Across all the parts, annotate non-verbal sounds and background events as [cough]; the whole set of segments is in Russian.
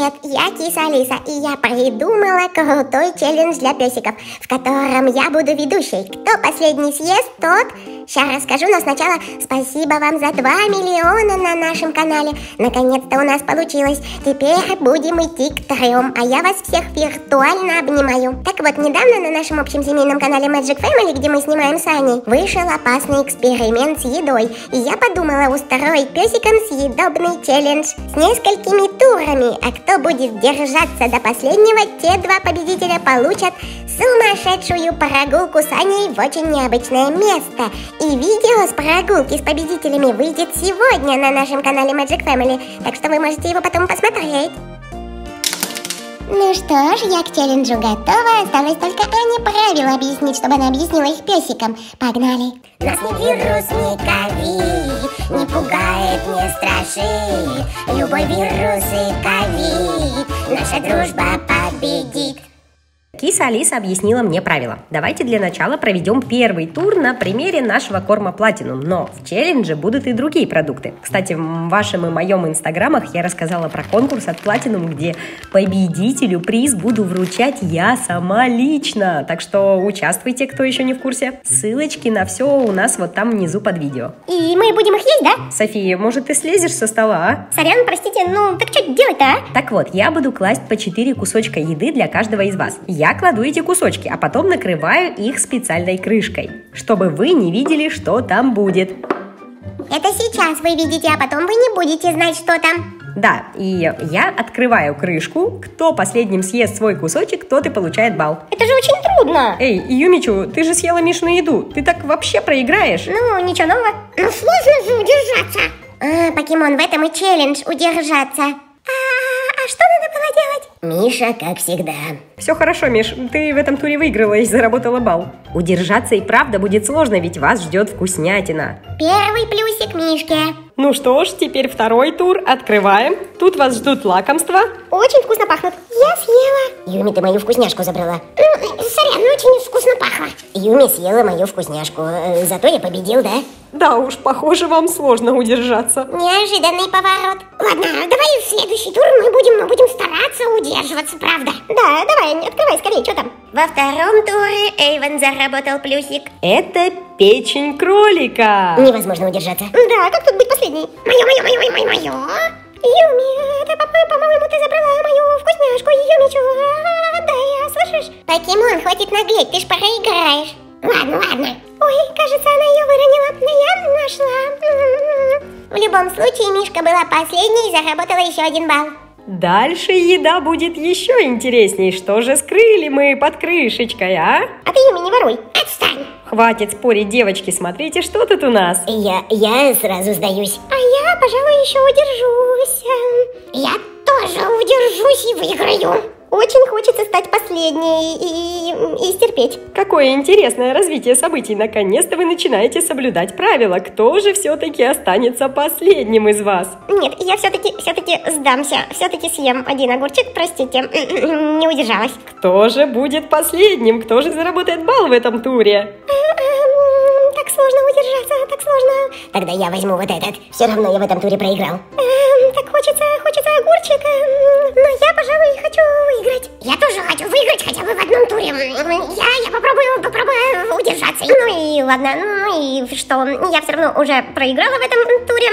привет! Я Киса Алиса, и я придумала крутой челлендж для песиков, в котором я буду ведущей. Кто последний съест, тот... Сейчас расскажу, но сначала спасибо вам за 2 миллиона на нашем канале. Наконец-то у нас получилось. Теперь будем идти к трем, а я вас всех виртуально обнимаю. Вот, недавно на нашем общем семейном канале Magic Family, где мы снимаем с Аней, вышел опасный эксперимент с едой. И я подумала устроить песикам съедобный челлендж с несколькими турами, а кто будет держаться до последнего, те два победителя получат сумасшедшую прогулку с Аней в очень необычное место. И видео с прогулки с победителями выйдет сегодня на нашем канале Magic Family, так что вы можете его потом посмотреть. Ну что ж, я к челленджу готова. Осталось только Ане правила объяснить, чтобы она объяснила их песикам. Погнали. Нас ни вирус, ни ковид не пугает, не страшит. Любой вирус и ковид наша дружба победит. Киса Алиса объяснила мне правила. Давайте для начала проведем первый тур на примере нашего корма Platinum, но в челлендже будут и другие продукты. Кстати, в вашем и моем инстаграмах я рассказала про конкурс от Platinum, где победителю приз буду вручать я сама лично. Так что участвуйте, кто еще не в курсе. Ссылочки на все у нас вот там внизу под видео. И мы будем их есть, да? София, может ты слезешь со стола, а? Сорян, простите, ну так что делать-то, а? Так вот, я буду класть по 4 кусочка еды для каждого из вас. Я кладу эти кусочки, а потом накрываю их специальной крышкой, чтобы вы не видели, что там будет. Это сейчас вы видите, а потом вы не будете знать, что там. Да, и я открываю крышку. Кто последним съест свой кусочек, тот и получает балл. Это же очень трудно. Эй, Юмичу, ты же съела Мишину еду. Ты так вообще проиграешь. Ну, ничего нового. Ну, сложно же удержаться. А, покемон, в этом и челлендж удержаться. А, а что надо было делать? Миша, как всегда. Все хорошо, Миш, ты в этом туре выиграла и заработала балл. Удержаться и правда будет сложно, ведь вас ждет вкуснятина. Первый плюсик Мишке. Ну что ж, теперь второй тур. Открываем. Тут вас ждут лакомства. Очень вкусно пахнут. Я съела. Юми, ты мою вкусняшку забрала. Ну, сорян, очень вкусно пахло. Юми съела мою вкусняшку. Э, Зато я победил, да? Да уж, похоже, вам сложно удержаться. Неожиданный поворот. Ладно, давай в следующий тур мы будем, мы будем стараться удерживаться, правда? Да, давай, открывай скорее, что там? Во втором туре Эйвен заработал плюсик. Это печень кролика. Невозможно удержаться. Да, как тут быть последней? Мое, мое, мое, мое, мое, мое. Юми, это, по- по-моему, ты забрала мою вкусняшку, Юмичу. Отдай, а, слышишь? Покемон, хватит наглеть, ты ж проиграешь. Ладно, ладно. Ой, кажется, она ее выронила, но я нашла. В любом случае, Мишка была последней и заработала еще один балл. Дальше еда будет еще интересней. Что же скрыли мы под крышечкой, а? А ты, Юми, не воруй. Отстань. Хватит спорить, девочки, смотрите, что тут у нас. Я, я сразу сдаюсь. А я, пожалуй, еще удержусь. Я тоже удержусь и выиграю. Очень хочется стать последней и, и стерпеть. Какое интересное развитие событий. Наконец-то вы начинаете соблюдать правила. Кто же все-таки останется последним из вас? Нет, я все-таки все-таки сдамся. Все-таки съем один огурчик, простите. [clears throat] Не удержалась. Кто же будет последним? Кто же заработает балл в этом туре? [clears throat] Эм, сложно удержаться, так сложно. Тогда я возьму вот этот. Все равно я в этом туре проиграл. Так хочется, хочется огурчик. эм, Но я, пожалуй, хочу выиграть. Я тоже хочу выиграть хотя бы в одном туре. Я, я попробую, попробую удержаться. Ну и ладно, ну и что? Я все равно уже проиграла в этом туре.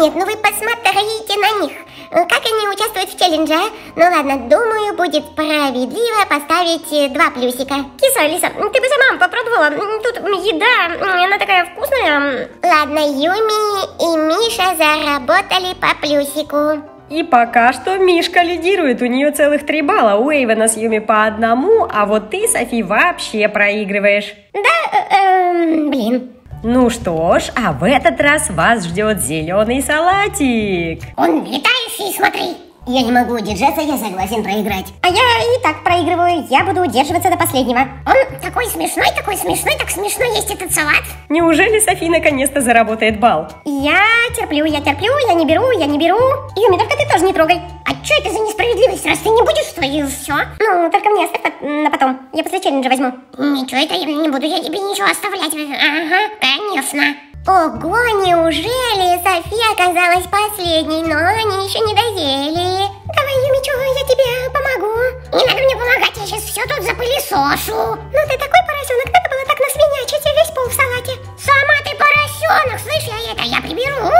Нет, ну вы посмотрите на них. Как они участвуют в челлендже, а? Ну ладно, думаю, будет справедливо поставить э, два плюсика. Киса, Алиса, ты бы сама попробовала. Тут еда, она такая вкусная. Ладно, Юми и Миша заработали по плюсику. И пока что Мишка лидирует, у нее целых три балла, у Эйвена с Юми по одному, а вот ты, Софи, вообще проигрываешь. Да, э, эм, блин. Ну что ж, а в этот раз вас ждет зеленый салатик. Он летающий, смотри. Я не могу удержаться, я согласен проиграть. А я и так проигрываю, я буду удерживаться до последнего. Он такой смешной, такой смешной, так смешно есть этот салат. Неужели Софи наконец-то заработает балл? Я терплю, я терплю, я не беру, я не беру. Юми, только ты тоже не трогай. А что это за несправедливость, раз ты не будешь, то и все? Ну, только мне оставь на потом. Я после челленджа возьму. Ничего, это я не буду я тебе ничего оставлять. Ага, конечно. Ого, неужели София оказалась последней, но они еще не доели? Давай, Юмичу, я тебе помогу. Не надо мне помогать, я сейчас все тут запылесошу. Ну ты такой поросенок, надо было так насменячить весь пол в салате. Сама ты поросенок, слышь, я это я приберу.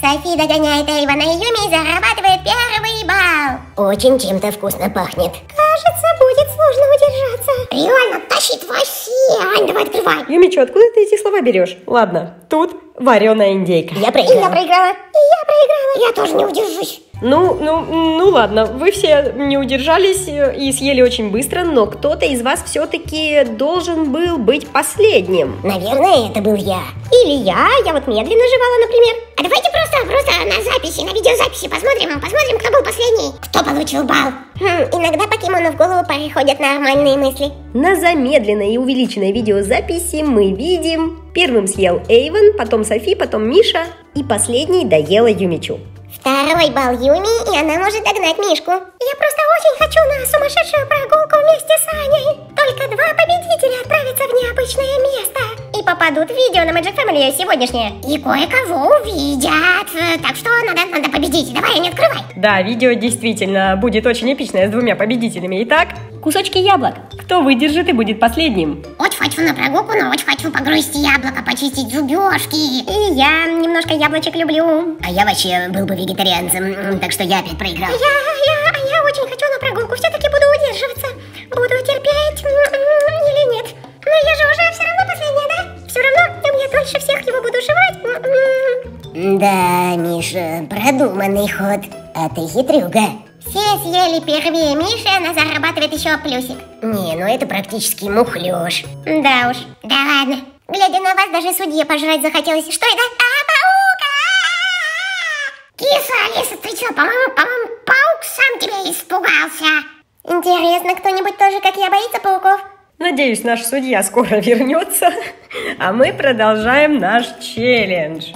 Софи догоняет Эйвана и Юми и зарабатывает первый балл. Очень чем-то вкусно пахнет. Кажется, будет сложно удержаться. Реально тащит вас Ань, давай открывай. Юмичу, откуда ты эти слова берешь? Ладно, тут вареная индейка. Я проиграла. И я проиграла. И я проиграла. Я тоже не удержусь. Ну, ну, ну ладно, вы все не удержались и съели очень быстро, но кто-то из вас все-таки должен был быть последним. Наверное, это был я. Или я, я вот медленно жевала, например. А давайте просто, просто на записи, на видеозаписи посмотрим, посмотрим, кто был последний, кто получил балл. Хм, иногда покемону в голову приходят нормальные мысли. На замедленной и увеличенной видеозаписи мы видим, первым съел Эйвен, потом Софи, потом Миша, и последний доела Юмичу. Второй бал Юми, и она может догнать Мишку. Я просто очень хочу на сумасшедшую прогулку вместе с Аней. Только два победителя отправятся в необычное место. Попадут в видео на Magic Family сегодняшнее. И кое-кого увидят. Так что надо, надо победить. Давай, не открывай. Да, видео действительно будет очень эпичное с двумя победителями. Итак, кусочки яблок. Кто выдержит и будет последним? Очень хочу на прогулку, но очень хочу погрызть яблоко, почистить зубежки. И я немножко яблочек люблю. А я вообще был бы вегетарианцем, так что я опять проиграл. Я, я, я очень хочу на прогулку, все-таки буду удерживаться. Буду терпеть или нет. Но я же уже все равно дольше всех его буду жевать. Да, Миша, продуманный ход. А ты хитрюга. Все съели первее Миши, она зарабатывает еще плюсик. Не, ну это практически мухлёж. Да уж. Да ладно. Глядя на вас, даже судье пожрать захотелось. Что это? А, паук! Киса, Алиса, ты что, по-моему, по-моему, паук сам тебя испугался. Интересно, кто-нибудь тоже, как я, боится пауков? Надеюсь, наш судья скоро вернется, а мы продолжаем наш челлендж.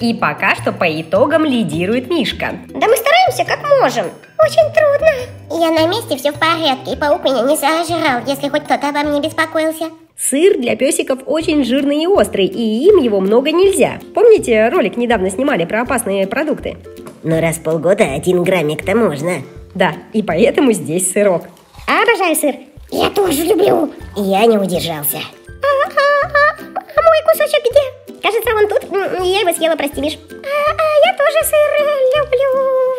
И пока что по итогам лидирует Мишка. Да мы стараемся как можем. Очень трудно. Я на месте, все в порядке, и паук меня не сожрал, если хоть кто-то обо мне беспокоился. Сыр для песиков очень жирный и острый, и им его много нельзя. Помните, ролик недавно снимали про опасные продукты? Но раз в полгода один граммик-то можно. Да, и поэтому здесь сырок. Обожаю сыр. Я тоже люблю. Я не удержался. А, а, а, а мой кусочек где? Кажется, вон тут. Я его съела, прости, Миш. А, а я тоже сыр люблю,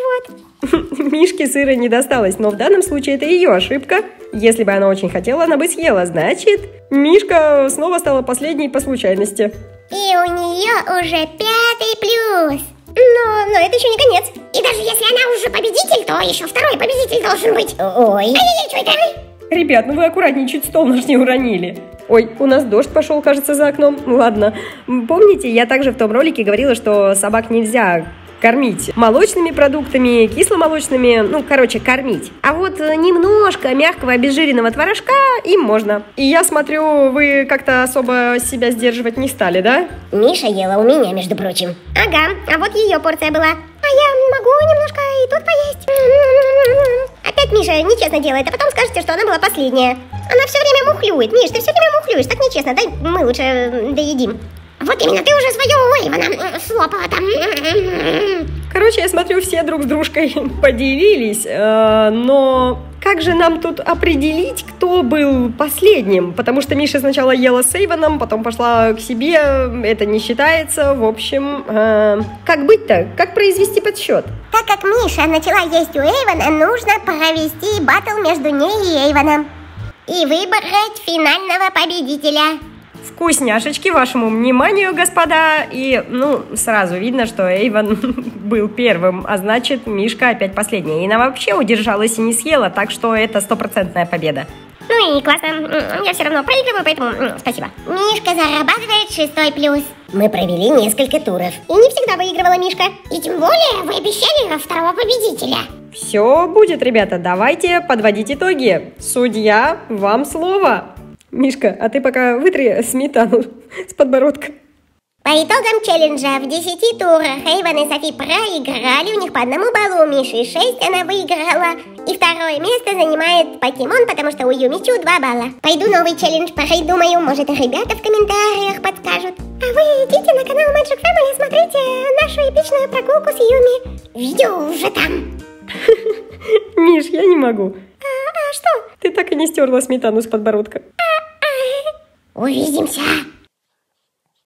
вот. [laughs] Мишке сыра не досталось, но в данном случае это ее ошибка. Если бы она очень хотела, она бы съела. Значит, Мишка снова стала последней по случайности. И у нее уже пятый плюс. Но, но это еще не конец. И даже если она уже победитель, то еще второй победитель должен быть. Ой. Ай-яй-яй, что это? Ребят, ну вы аккуратнее, чуть стол наш не уронили. Ой, у нас дождь пошел, кажется, за окном. Ладно. Помните, я также в том ролике говорила, что собак нельзя кормить молочными продуктами, кисломолочными, ну, короче, кормить. А вот немножко мягкого обезжиренного творожка им можно. И я смотрю, вы как-то особо себя сдерживать не стали, да? Миша ела у меня, между прочим. Ага, а вот ее порция была. Я могу немножко и тут поесть. Опять Миша нечестно делает, а потом скажете, что она была последняя. Она все время мухлюет. Миш, ты все время мухлюешь, так нечестно. Дай мы лучше доедим. Вот именно, ты уже свое Уэйвана слопала там. Короче, я смотрю, все друг с дружкой [laughs] поделились, э, но как же нам тут определить, кто был последним? Потому что Миша сначала ела с Эйвоном, потом пошла к себе, это не считается. В общем, э, как быть-то? Как произвести подсчет? Так как Миша начала есть у Эйвона, нужно провести батл между ней и Эйвоном. И выбрать финального победителя. Вкусняшечки вашему вниманию, господа. И, ну, сразу видно, что Эйвен [laughs] был первым, а значит, Мишка опять последняя. И она вообще удержалась и не съела, так что это стопроцентная победа. Ну и классно. Я все равно проигрываю, поэтому спасибо. Мишка зарабатывает шестой плюс. Мы провели несколько туров. И не всегда выигрывала Мишка. И тем более вы обещали второго победителя. Все будет, ребята. Давайте подводить итоги. Судья, вам слово. Мишка, а ты пока вытри сметану [laughs] с подбородка. По итогам челленджа в 10 турах Эйвен и Софи проиграли, у них по одному баллу, у Миши 6 она выиграла. И второе место занимает покемон, потому что у Юмичу 2 балла. Пойду новый челлендж думаю, может ребята в комментариях подскажут. А вы идите на канал Magic Family, смотрите нашу эпичную прогулку с Юми. Видео уже там. [laughs] Миш, я не могу. А, а что? Ты так и не стерла сметану с подбородка. Увидимся!